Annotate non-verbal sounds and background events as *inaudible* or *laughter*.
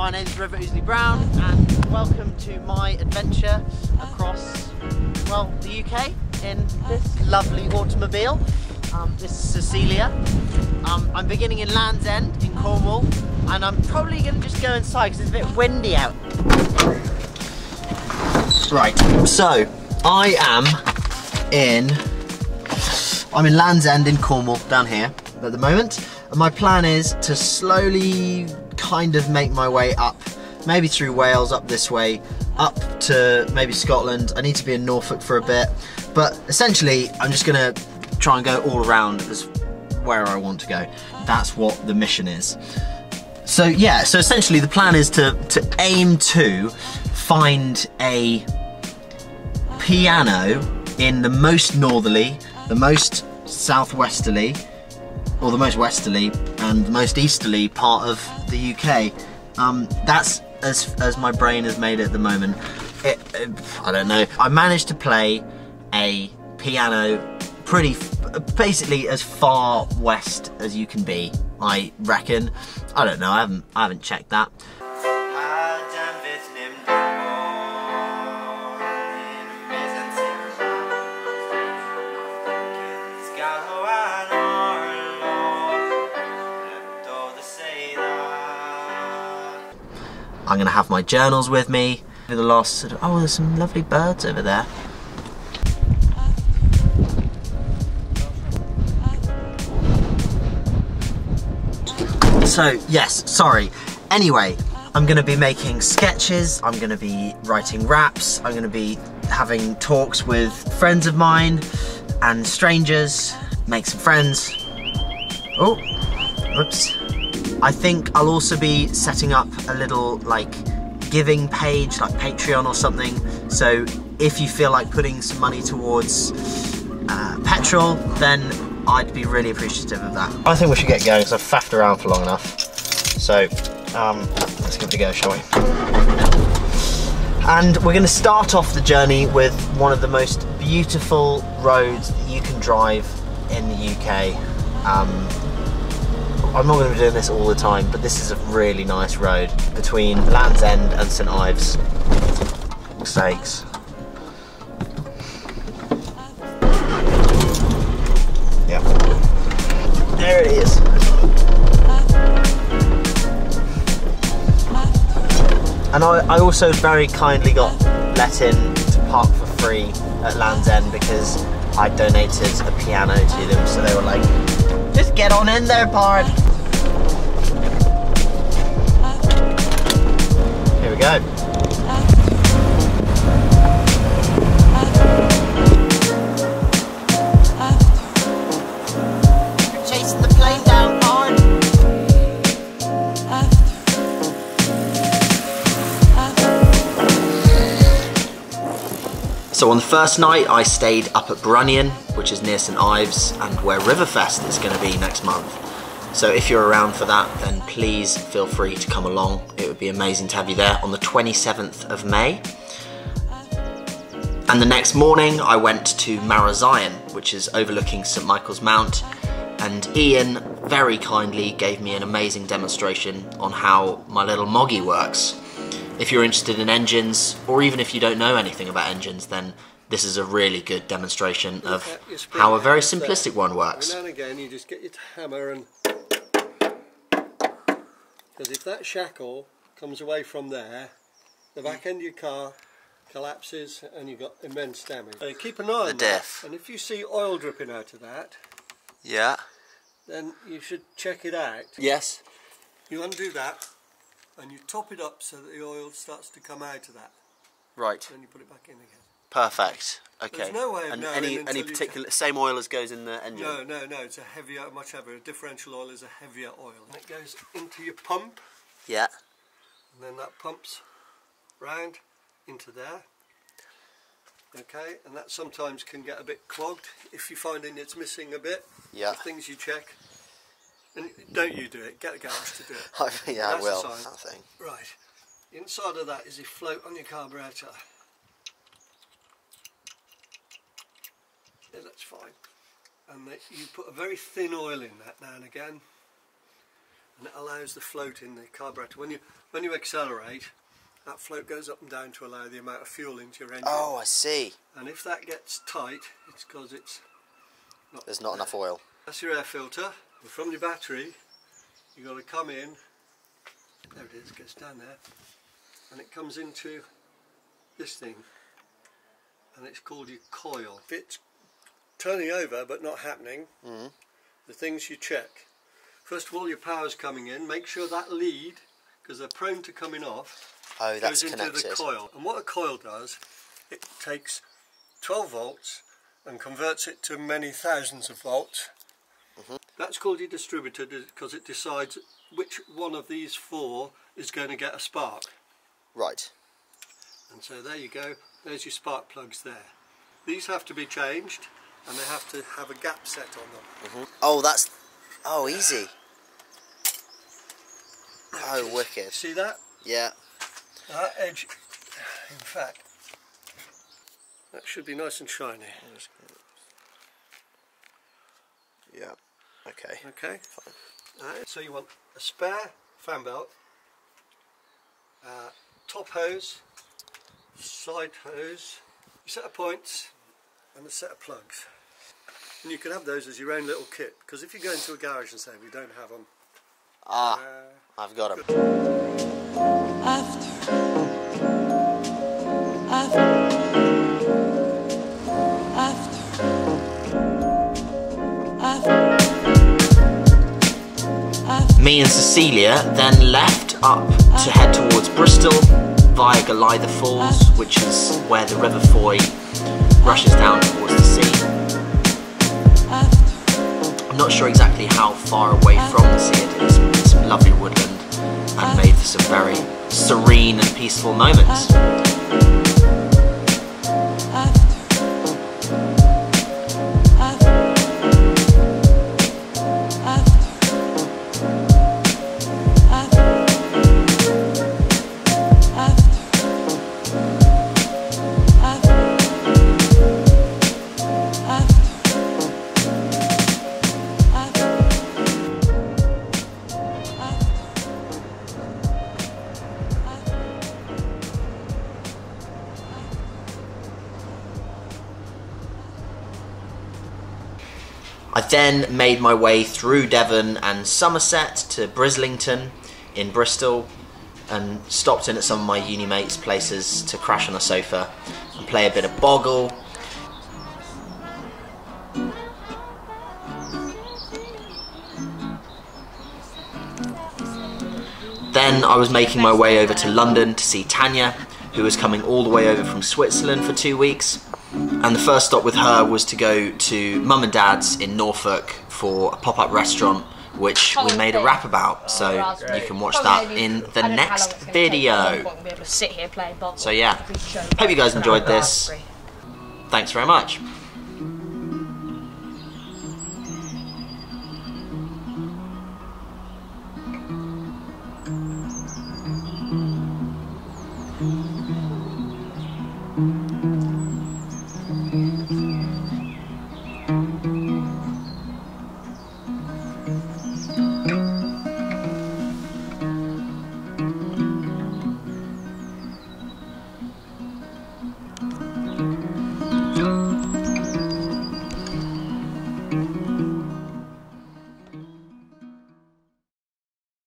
My name is River Ousley Brown and welcome to my adventure across, well, the UK in this lovely automobile. Um, this is Cecilia. Um, I'm beginning in Land's End in Cornwall and I'm probably going to just go inside because it's a bit windy out. Right, so I am in, I'm in Land's End in Cornwall down here at the moment and my plan is to slowly kind of make my way up, maybe through Wales, up this way, up to maybe Scotland. I need to be in Norfolk for a bit, but essentially I'm just gonna try and go all around as where I want to go. That's what the mission is. So yeah, so essentially the plan is to, to aim to find a piano in the most northerly, the most southwesterly, or the most westerly and the most easterly part of the UK. Um, that's as, as my brain has made it at the moment. It, it, I don't know. I managed to play a piano pretty, basically as far west as you can be, I reckon. I don't know, I haven't, I haven't checked that. I'm gonna have my journals with me. For the last oh, there's some lovely birds over there. So, yes, sorry. Anyway, I'm gonna be making sketches, I'm gonna be writing raps, I'm gonna be having talks with friends of mine and strangers, make some friends. Oh, oops. I think I'll also be setting up a little like giving page like Patreon or something. So if you feel like putting some money towards uh, petrol, then I'd be really appreciative of that. I think we should get going because I've faffed around for long enough. So um, let's give it a go, shall we? And we're going to start off the journey with one of the most beautiful roads that you can drive in the UK. Um, I'm not going to be doing this all the time, but this is a really nice road between Land's End and St Ives. Sakes. Yeah. There it is. And I, I also very kindly got let in to park for free at Land's End because I donated a piano to them, so they were like, just get on in there, Bard. Here. Chasing the plane down, Bard. So on the first night, I stayed up at Brunion, which is near St Ives, and where Riverfest is going to be next month. So if you're around for that, then please feel free to come along. It would be amazing to have you there on the 27th of May. And the next morning, I went to Marazion, which is overlooking St Michael's Mount, and Ian very kindly gave me an amazing demonstration on how my little Moggy works. If you're interested in engines, or even if you don't know anything about engines, then this is a really good demonstration of how a very simplistic one works. And again, you just get your hammer and because if that shackle comes away from there, the back end of your car collapses and you've got immense damage. So keep an eye on The that. And if you see oil dripping out of that, Yeah. then you should check it out. Yes. You undo that and you top it up so that the oil starts to come out of that. Right. Then you put it back in again. Perfect. Okay. There's no way of and knowing any until any particular same oil as goes in the engine. No, no, no, it's a heavier, much heavier. A differential oil is a heavier oil. And it goes into your pump Yeah. and then that pumps round into there. Okay, and that sometimes can get a bit clogged if you're finding it's missing a bit. Yeah. Things you check. And don't you do it, get the garage to do it. *laughs* yeah, I That's the will. sign. That thing. Right, inside of that is a float on your carburetor. Yeah, that's fine. And that you put a very thin oil in that now and again. and it allows the float in the carburetor. When you when you accelerate, that float goes up and down to allow the amount of fuel into your engine. Oh, I see. And if that gets tight, it's because it's not There's not enough oil. That's your air filter. And from your battery, you've got to come in. There it is, gets down there. And it comes into this thing. And it's called your coil. If it's turning over but not happening, Mhm. the things you check. First of all, your power's coming in. Make sure that lead, because they're prone to coming off, Oh, that's goes into connected. the coil. And what a coil does, it takes 12 volts and converts it to many thousands of volts. Mm-hmm. That's called your distributor because it decides which one of these four is going to get a spark. Right. And so there you go, there's your spark plugs there. These have to be changed and they have to have a gap set on them. Oh, that's. Oh, easy. Oh, wicked. See that? Yeah. That edge, in fact, that should be nice and shiny. Yeah. Okay. Okay. Alright, so you want a spare fan belt, uh, top hose, side hose, set of points, and a set of plugs. And you can have those as your own little kit because if you go into a garage and say we don't have them, Ah, uh, I've got him. after. After. After. After. Me and Cecilia then left up to head towards Bristol via Golitha Falls, which is where the River Fowey rushes down towards the sea. I'm not sure exactly how far away from the sea it is, but it's some lovely woodland and made for some very serene and peaceful moments. I then made my way through Devon and Somerset to Brislington in Bristol and stopped in at some of my uni mates' places to crash on a sofa and play a bit of Boggle. Then I was making my way over to London to see Tanya, who was coming all the way over from Switzerland for two weeks. And the first stop with her was to go to Mum and Dad's in Norfolk for a pop up restaurant, which we made a rap about. So you can watch that in the next video. Sit here playing Boggle. So yeah, hope you guys enjoyed this. Thanks very much.